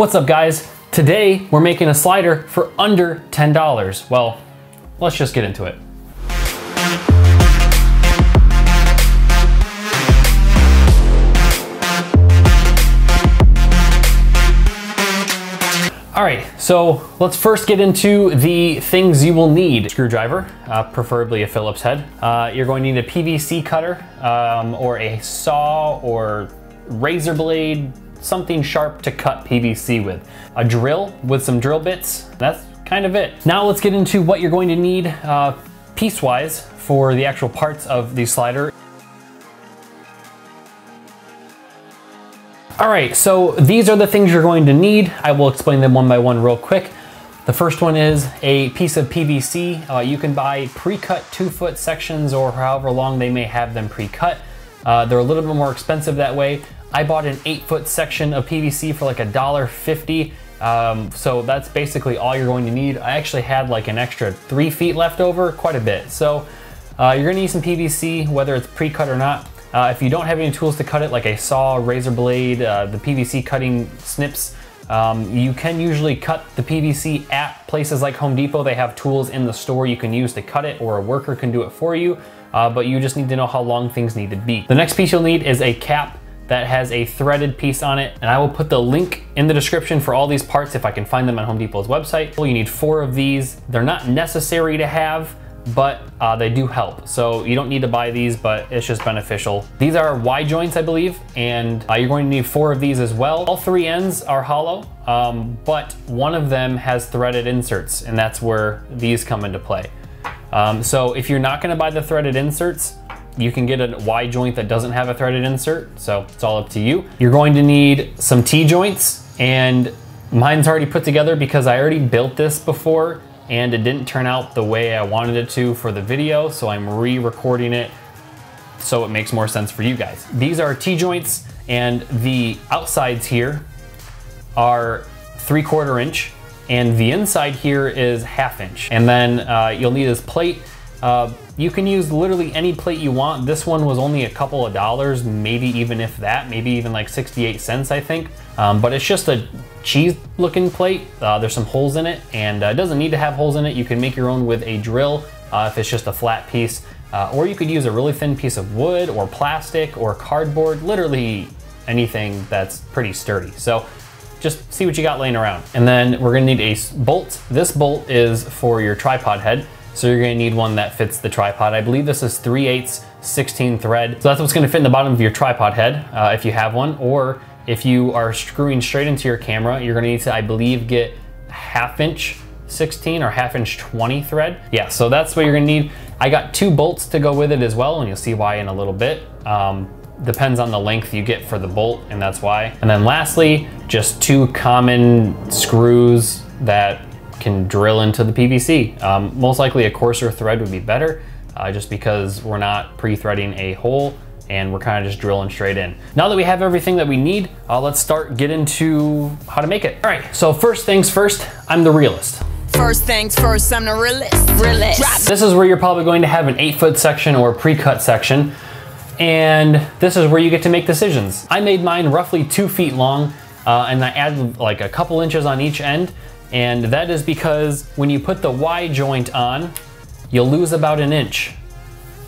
What's up guys? Today we're making a slider for under $10. Well, let's just get into it. All right, so let's first get into the things you will need. Screwdriver, uh, preferably a Phillips head. Uh, you're going to need a PVC cutter um, or a saw or razor blade, something sharp to cut PVC with. A drill with some drill bits, that's kind of it. Now let's get into what you're going to need uh, piece-wise for the actual parts of the slider. All right, so these are the things you're going to need. I will explain them one by one real quick. The first one is a piece of PVC. Uh, you can buy pre-cut two foot sections or however long they may have them pre-cut. Uh, they're a little bit more expensive that way. I bought an eight foot section of PVC for like a dollar fifty. Um, so that's basically all you're going to need. I actually had like an extra three feet left over, quite a bit. So uh, you're gonna need some PVC, whether it's pre-cut or not. Uh, if you don't have any tools to cut it, like a saw, razor blade, uh, the PVC cutting snips, um, you can usually cut the PVC at places like Home Depot. They have tools in the store you can use to cut it or a worker can do it for you, uh, but you just need to know how long things need to be. The next piece you'll need is a cap that has a threaded piece on it. And I will put the link in the description for all these parts if I can find them on Home Depot's website. Well, You need four of these. They're not necessary to have, but uh, they do help. So you don't need to buy these, but it's just beneficial. These are Y joints, I believe, and uh, you're going to need four of these as well. All three ends are hollow, um, but one of them has threaded inserts, and that's where these come into play. Um, so if you're not gonna buy the threaded inserts, you can get a Y joint that doesn't have a threaded insert, so it's all up to you. You're going to need some T-joints, and mine's already put together because I already built this before and it didn't turn out the way I wanted it to for the video, so I'm re-recording it so it makes more sense for you guys. These are T-joints and the outsides here are three quarter inch and the inside here is half inch. And then uh, you'll need this plate. Uh, you can use literally any plate you want. This one was only a couple of dollars, maybe even if that, maybe even like 68 cents, I think. Um, but it's just a cheese looking plate. Uh, there's some holes in it and uh, it doesn't need to have holes in it. You can make your own with a drill uh, if it's just a flat piece. Uh, or you could use a really thin piece of wood or plastic or cardboard, literally anything that's pretty sturdy. So just see what you got laying around. And then we're gonna need a bolt. This bolt is for your tripod head. So you're gonna need one that fits the tripod. I believe this is 3 8 16 thread. So that's what's gonna fit in the bottom of your tripod head, uh, if you have one, or if you are screwing straight into your camera, you're gonna need to, I believe, get half inch 16 or half inch 20 thread. Yeah, so that's what you're gonna need. I got two bolts to go with it as well, and you'll see why in a little bit. Um, depends on the length you get for the bolt, and that's why. And then lastly, just two common screws that can drill into the PVC. Um, most likely a coarser thread would be better, uh, just because we're not pre-threading a hole and we're kind of just drilling straight in. Now that we have everything that we need, uh, let's start get into how to make it. All right, so first things first, I'm the realist. First things first, I'm the realist. realist. This is where you're probably going to have an eight foot section or pre-cut section. And this is where you get to make decisions. I made mine roughly two feet long uh, and I added like a couple inches on each end. And that is because when you put the Y joint on, you'll lose about an inch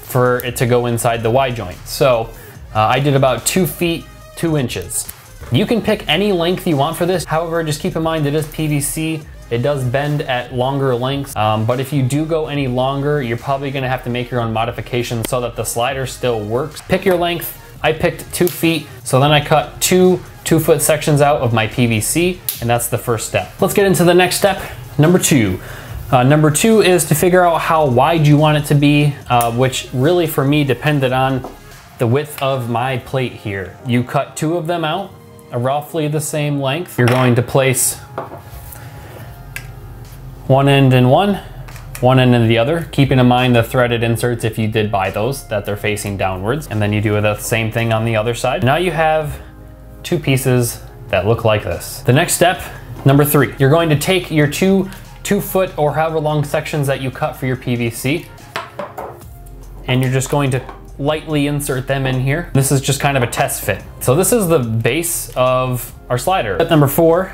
for it to go inside the Y joint. So uh, I did about two feet, two inches. You can pick any length you want for this. However, just keep in mind it is PVC. It does bend at longer lengths, um, but if you do go any longer, you're probably gonna have to make your own modifications so that the slider still works. Pick your length. I picked two feet, so then I cut two two foot sections out of my PVC, and that's the first step. Let's get into the next step, number two. Uh, number two is to figure out how wide you want it to be, uh, which really for me depended on the width of my plate here. You cut two of them out, roughly the same length. You're going to place one end in one, one end in the other, keeping in mind the threaded inserts if you did buy those, that they're facing downwards. And then you do the same thing on the other side. Now you have two pieces that look like this. The next step, number three, you're going to take your two two foot or however long sections that you cut for your PVC, and you're just going to lightly insert them in here. This is just kind of a test fit. So this is the base of our slider. At number four,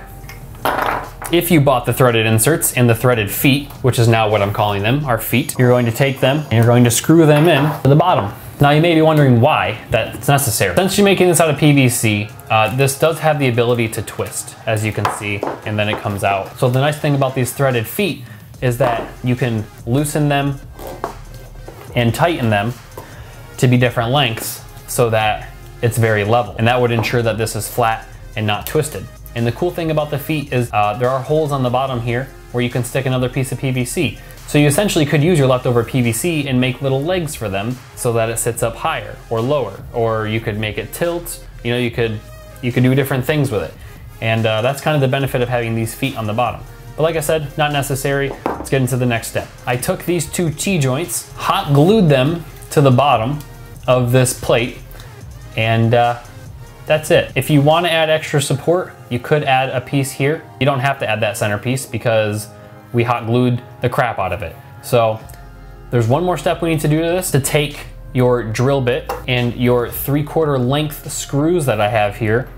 if you bought the threaded inserts and the threaded feet, which is now what I'm calling them, our feet, you're going to take them and you're going to screw them in to the bottom. Now you may be wondering why that's necessary. Since you're making this out of PVC, uh, this does have the ability to twist, as you can see, and then it comes out. So the nice thing about these threaded feet is that you can loosen them and tighten them to be different lengths so that it's very level. And that would ensure that this is flat and not twisted. And the cool thing about the feet is uh, there are holes on the bottom here where you can stick another piece of PVC. So you essentially could use your leftover PVC and make little legs for them so that it sits up higher or lower, or you could make it tilt. You know, you could you could do different things with it. And uh, that's kind of the benefit of having these feet on the bottom. But like I said, not necessary. Let's get into the next step. I took these two T-joints, hot glued them to the bottom of this plate, and uh, that's it. If you want to add extra support, you could add a piece here. You don't have to add that centerpiece because we hot glued the crap out of it. So there's one more step we need to do to this to take your drill bit and your three quarter length screws that I have here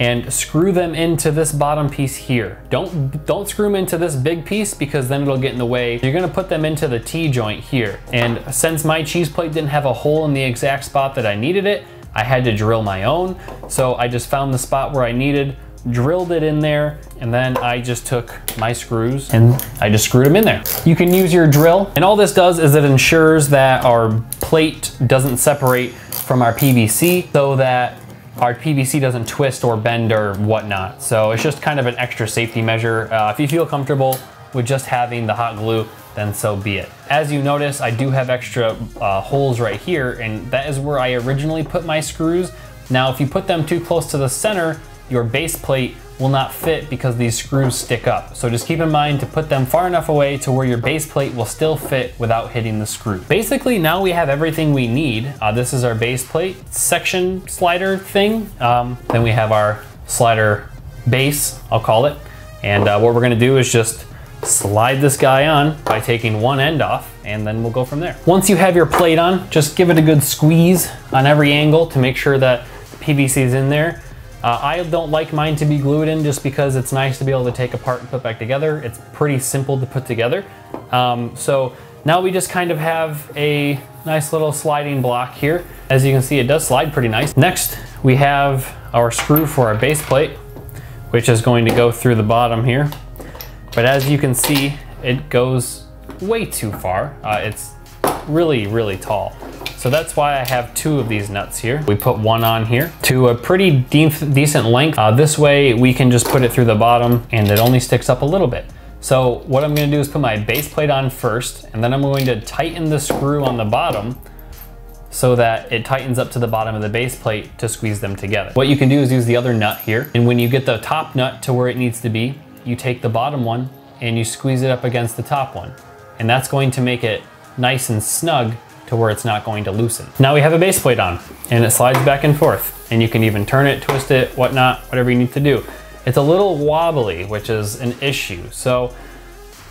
and screw them into this bottom piece here. Don't, don't screw them into this big piece because then it'll get in the way. You're gonna put them into the T-joint here. And since my cheese plate didn't have a hole in the exact spot that I needed it, I had to drill my own. So I just found the spot where I needed, drilled it in there, and then I just took my screws and I just screwed them in there. You can use your drill, and all this does is it ensures that our plate doesn't separate from our PVC so that our PVC doesn't twist or bend or whatnot. So it's just kind of an extra safety measure. Uh, if you feel comfortable with just having the hot glue, then so be it. As you notice, I do have extra uh, holes right here, and that is where I originally put my screws. Now, if you put them too close to the center, your base plate will not fit because these screws stick up. So just keep in mind to put them far enough away to where your base plate will still fit without hitting the screw. Basically, now we have everything we need. Uh, this is our base plate section slider thing. Um, then we have our slider base, I'll call it. And uh, what we're gonna do is just slide this guy on by taking one end off and then we'll go from there. Once you have your plate on, just give it a good squeeze on every angle to make sure that PVC is in there. Uh, I don't like mine to be glued in just because it's nice to be able to take apart and put back together. It's pretty simple to put together. Um, so now we just kind of have a nice little sliding block here. As you can see, it does slide pretty nice. Next, we have our screw for our base plate, which is going to go through the bottom here. But as you can see, it goes way too far. Uh, it's really, really tall. So that's why I have two of these nuts here. We put one on here to a pretty de decent length. Uh, this way we can just put it through the bottom and it only sticks up a little bit. So what I'm gonna do is put my base plate on first and then I'm going to tighten the screw on the bottom so that it tightens up to the bottom of the base plate to squeeze them together. What you can do is use the other nut here. And when you get the top nut to where it needs to be, you take the bottom one and you squeeze it up against the top one. And that's going to make it nice and snug to where it's not going to loosen. Now we have a base plate on and it slides back and forth and you can even turn it, twist it, whatnot, whatever you need to do. It's a little wobbly, which is an issue. So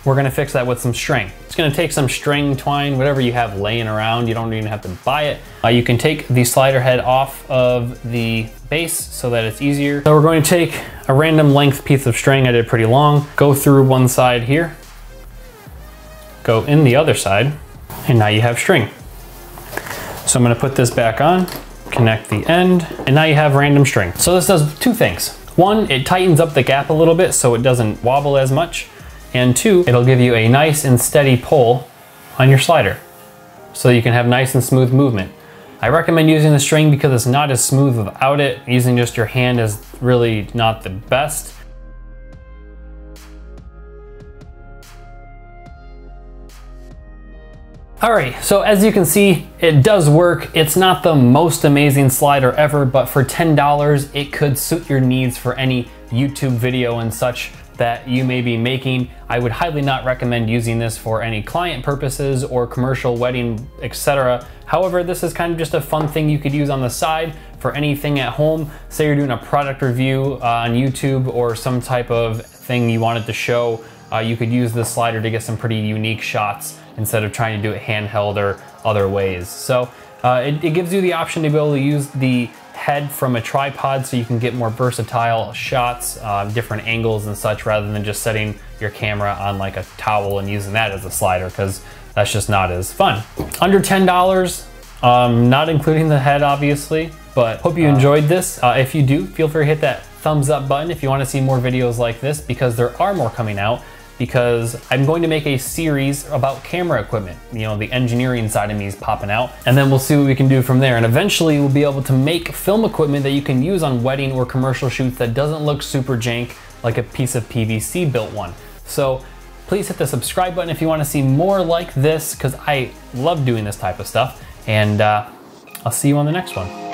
we're gonna fix that with some string. It's gonna take some string, twine, whatever you have laying around. You don't even have to buy it. Uh, you can take the slider head off of the base so that it's easier. So we're going to take a random length piece of string. I did pretty long. Go through one side here. Go in the other side. And now you have string. So I'm gonna put this back on, connect the end, and now you have random string. So this does two things. One, it tightens up the gap a little bit so it doesn't wobble as much. And two, it'll give you a nice and steady pull on your slider so you can have nice and smooth movement. I recommend using the string because it's not as smooth without it. Using just your hand is really not the best. All right, so as you can see, it does work. It's not the most amazing slider ever, but for $10, it could suit your needs for any YouTube video and such that you may be making. I would highly not recommend using this for any client purposes or commercial wedding, etc. However, this is kind of just a fun thing you could use on the side for anything at home. Say you're doing a product review uh, on YouTube or some type of thing you wanted to show, uh, you could use this slider to get some pretty unique shots instead of trying to do it handheld or other ways. So Uh, it, it gives you the option to be able to use the head from a tripod so you can get more versatile shots, uh, different angles and such rather than just setting your camera on like a towel and using that as a slider because that's just not as fun. Under $10, um, not including the head obviously, but hope you enjoyed this. Uh, if you do, feel free to hit that thumbs up button if you want to see more videos like this because there are more coming out because I'm going to make a series about camera equipment. You know, the engineering side of me is popping out and then we'll see what we can do from there. And eventually we'll be able to make film equipment that you can use on wedding or commercial shoots that doesn't look super jank like a piece of PVC built one. So please hit the subscribe button if you want to see more like this because I love doing this type of stuff. And uh, I'll see you on the next one.